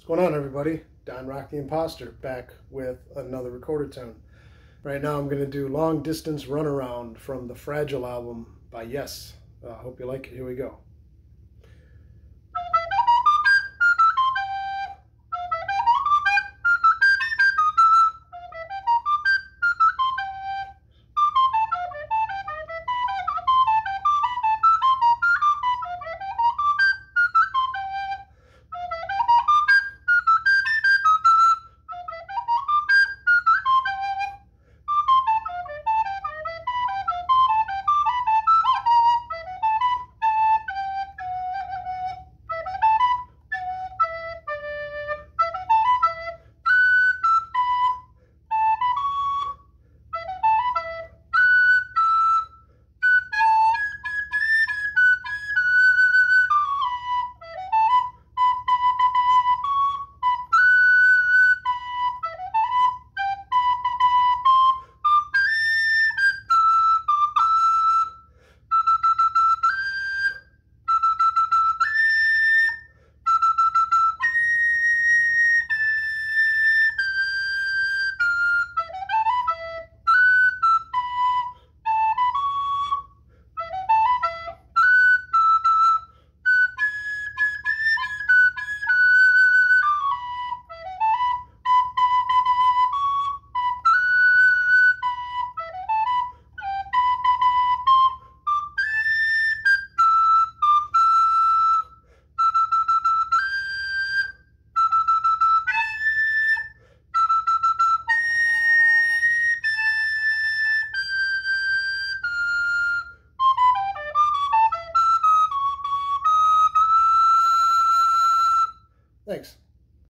What's going on, everybody? DonRock the Imposter back with another recorder tune. Right now, I'm going to do Long Distance Runaround from the Fragile album by Yes. I uh, hope you like it. Here we go. Thanks.